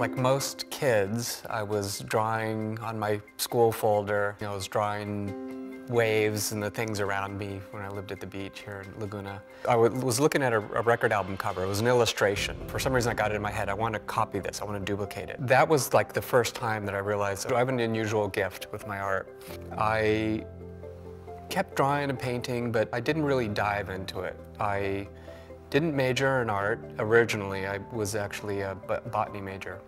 Like most kids, I was drawing on my school folder. You know, I was drawing waves and the things around me when I lived at the beach here in Laguna. I was looking at a, a record album cover. It was an illustration. For some reason, I got it in my head. I want to copy this. I want to duplicate it. That was like the first time that I realized oh, I have an unusual gift with my art. I kept drawing and painting, but I didn't really dive into it. I didn't major in art originally. I was actually a botany major.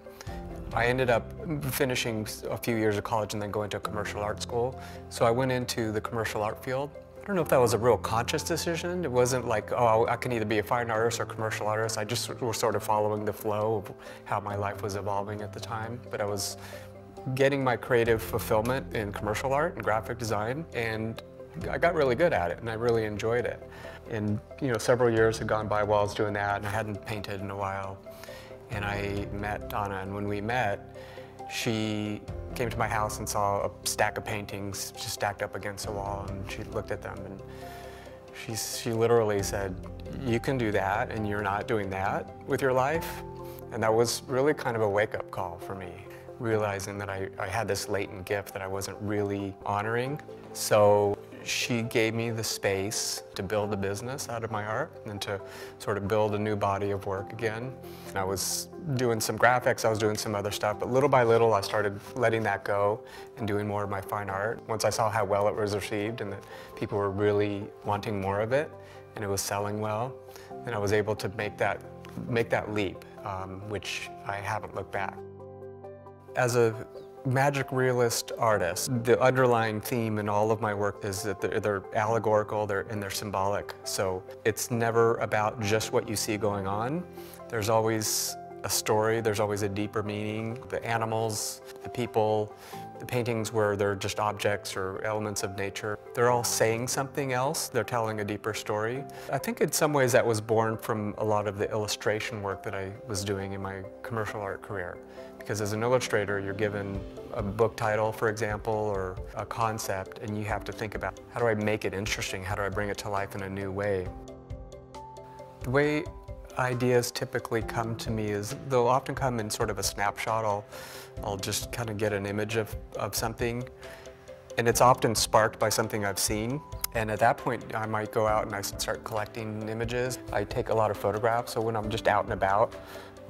I ended up finishing a few years of college and then going to a commercial art school. So I went into the commercial art field. I don't know if that was a real conscious decision. It wasn't like, oh, I can either be a fine artist or a commercial artist. I just was sort of following the flow of how my life was evolving at the time. But I was getting my creative fulfillment in commercial art and graphic design, and I got really good at it, and I really enjoyed it. And, you know, several years had gone by while I was doing that, and I hadn't painted in a while and I met Donna, and when we met, she came to my house and saw a stack of paintings just stacked up against the wall, and she looked at them, and she, she literally said, you can do that, and you're not doing that with your life. And that was really kind of a wake-up call for me, realizing that I, I had this latent gift that I wasn't really honoring. So she gave me the space to build a business out of my art and to sort of build a new body of work again. And I was doing some graphics, I was doing some other stuff, but little by little I started letting that go and doing more of my fine art. Once I saw how well it was received and that people were really wanting more of it and it was selling well, then I was able to make that, make that leap, um, which I haven't looked back. As a magic realist artist, the underlying theme in all of my work is that they're, they're, allegorical they're, and they're symbolic. So it's never about just what you see going on. There's always a story, there's always a deeper meaning. The animals, the people, the paintings where they're just objects or elements of nature, they're all saying something else. They're telling a deeper story. I think in some ways that was born from a lot of the illustration work that I was doing in my commercial art career. Because as an illustrator, you're given a book title, for example, or a concept, and you have to think about how do I make it interesting? How do I bring it to life in a new way? The way ideas typically come to me is they'll often come in sort of a snapshot. I'll, I'll just kind of get an image of, of something and it's often sparked by something I've seen. And at that point, I might go out and I start collecting images. I take a lot of photographs, so when I'm just out and about,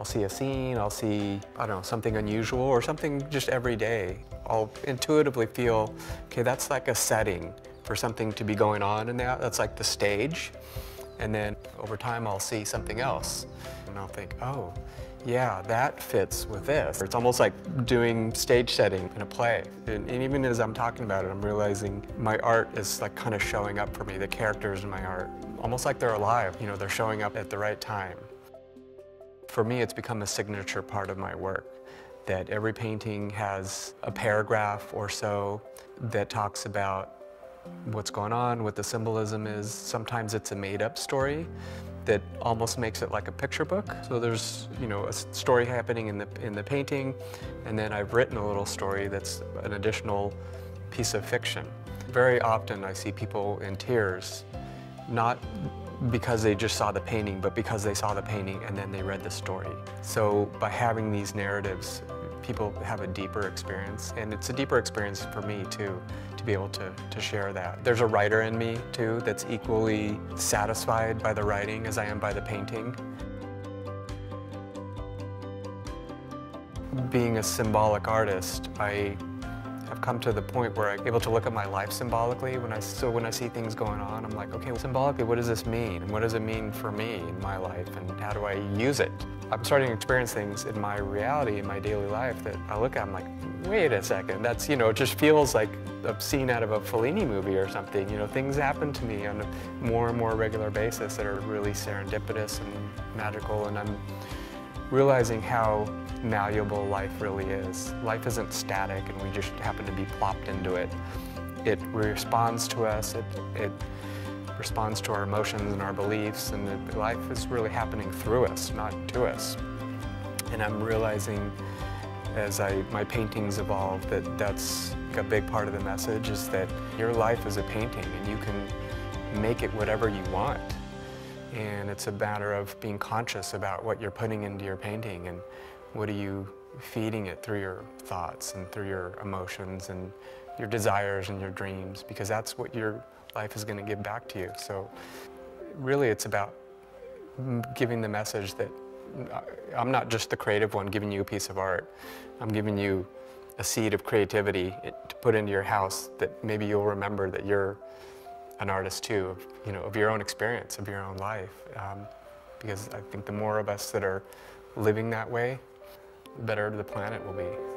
I'll see a scene, I'll see, I don't know, something unusual or something just every day. I'll intuitively feel, okay, that's like a setting for something to be going on in that. That's like the stage. And then over time, I'll see something else. And I'll think, oh, yeah, that fits with this. It's almost like doing stage setting in a play. And, and, even as I'm talking about it, I'm realizing my art is like kind of showing up for me, the characters in my art. Almost like they're alive, you know, they're showing up at the right time. For me, it's become a signature part of my work that every painting has a paragraph or so that talks about what's going on, what the symbolism is. Sometimes it's a made-up story that almost makes it like a picture book. So there's, you know, a story happening in the, in the painting, and then I've written a little story that's an additional piece of fiction. Very often I see people in tears, not because they just saw the painting, but because they saw the painting and then they read the story. So by having these narratives, people have a deeper experience, and it's a deeper experience for me too, to be able to, to share that. There's a writer in me too that's equally satisfied by the writing as I am by the painting. Being a symbolic artist, I I've come to the point where I'm able to look at my life symbolically. When I, so when I see things going on, I'm like, okay, symbolically, what does this mean? And what does it mean for me in my life? And how do I use it? I'm starting to experience things in my reality, in my daily life that I look at, I'm like, wait a second, that's, you know, it just feels like a scene out of a Fellini movie or something. You know, things happen to me on a more and more regular basis that are really serendipitous and magical, and I'm realizing how malleable life really is. Life isn't static and we just happen to be plopped into it. It responds to us, it, it responds to our emotions and our beliefs, and it, life is really happening through us, not to us. And I'm realizing as I, my paintings evolve that that's a big part of the message is that your life is a painting and you can make it whatever you want. And it's a matter of being conscious about what you're putting into your painting and what are you feeding it through your thoughts and through your emotions and your desires and your dreams because that's what your life is going to give back to you. So really it's about giving the message that uh, I'm not just the creative one giving you a piece of art. I'm giving you a seed of creativity eh, to put into your house that maybe you'll remember that you're an artist too, of, you know, of your own experience, of your own life. Um, because I think the more of us that are living that way, the better the planet will be.